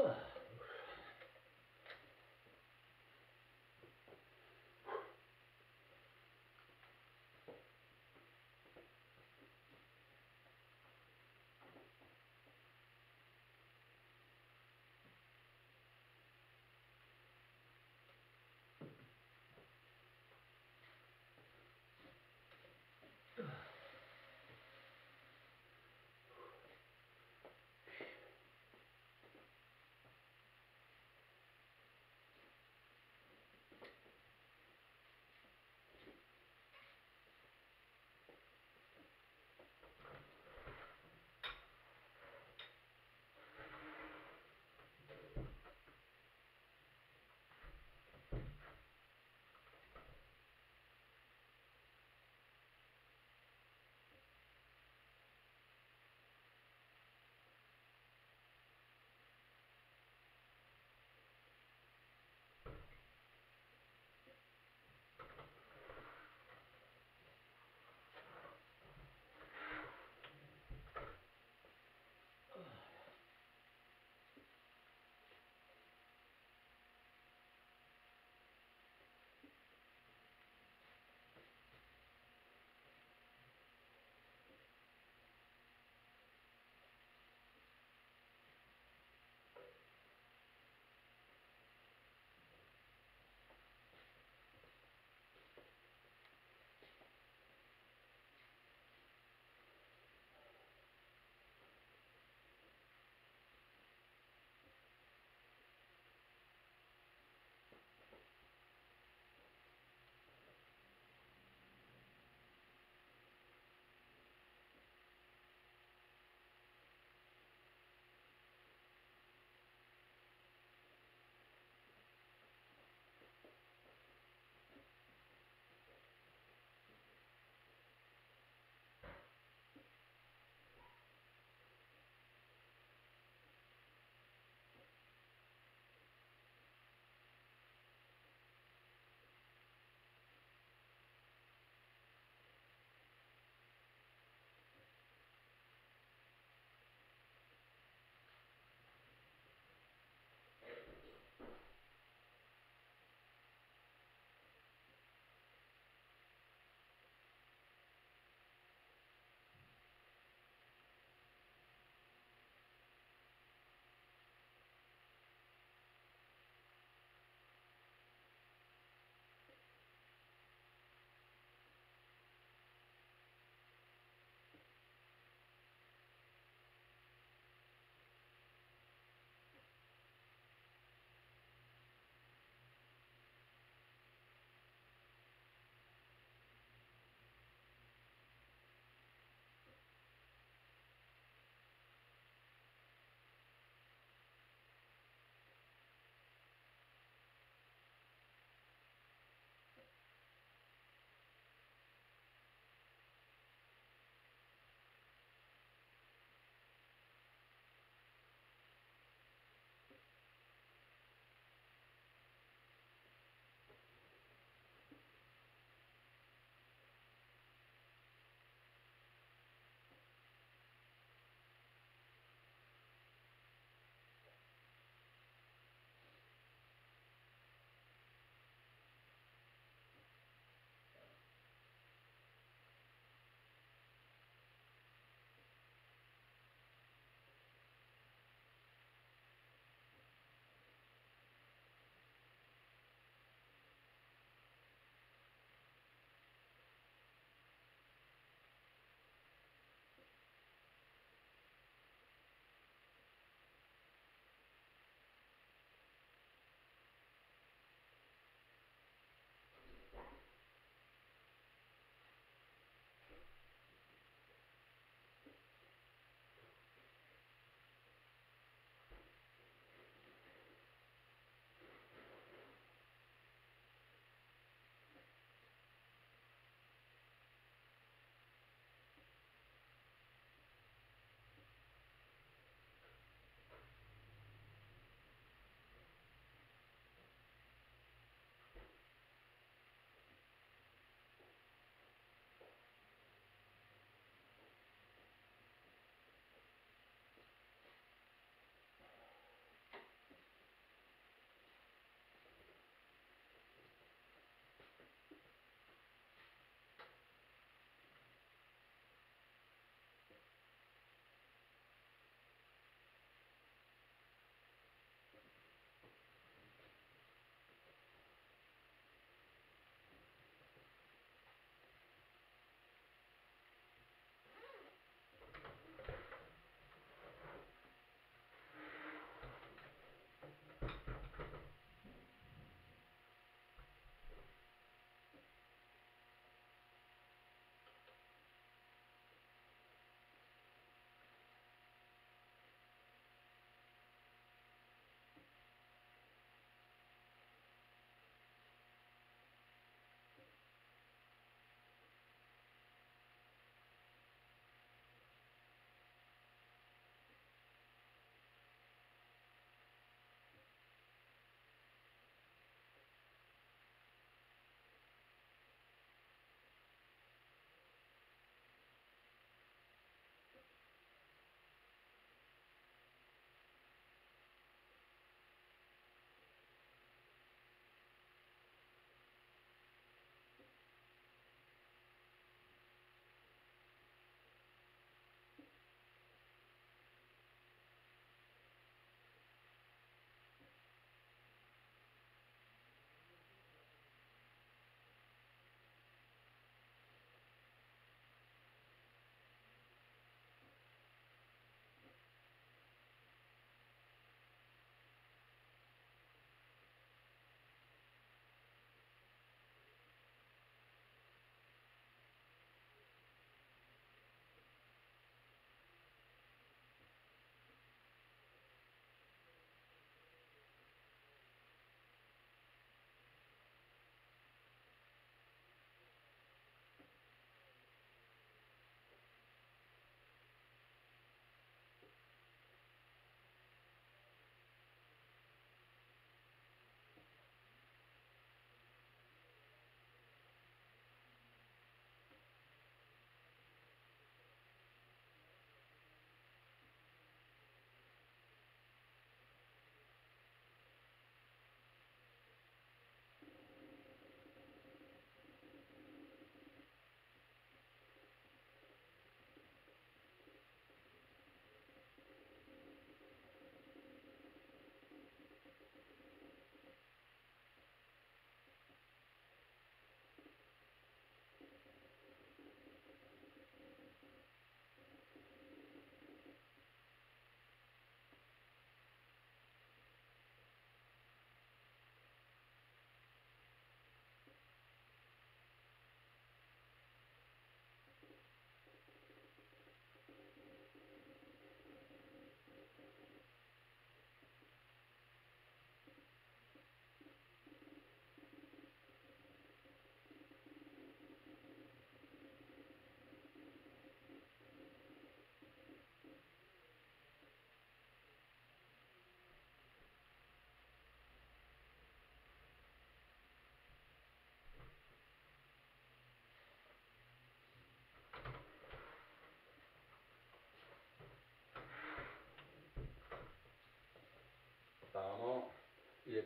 Ugh.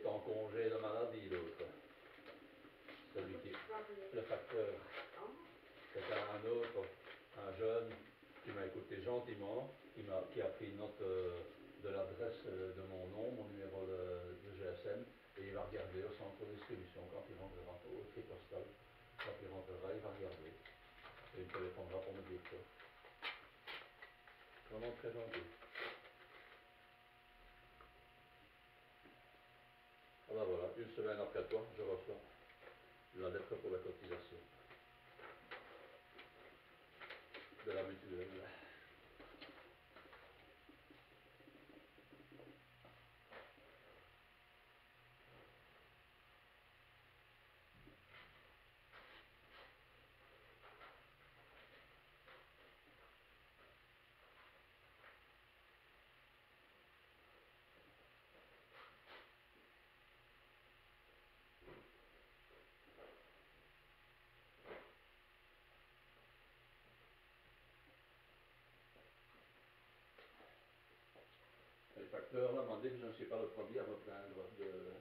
En congé de maladie, l'autre. Celui qui, le facteur. C'est un autre, un jeune, qui m'a écouté gentiment, qui, a, qui a pris note euh, de l'adresse euh, de mon nom, mon numéro de, GSM, et il va regarder au centre de distribution quand il rentrera au tri postal. Quand il rentrera, il va regarder. Et il me téléphonera pour me dire quoi. Vraiment très gentil. Une semaine après toi, je reçois la lettre pour la cotisation de la mutuelle. peur, là, je ne suis pas le premier à me plaindre de,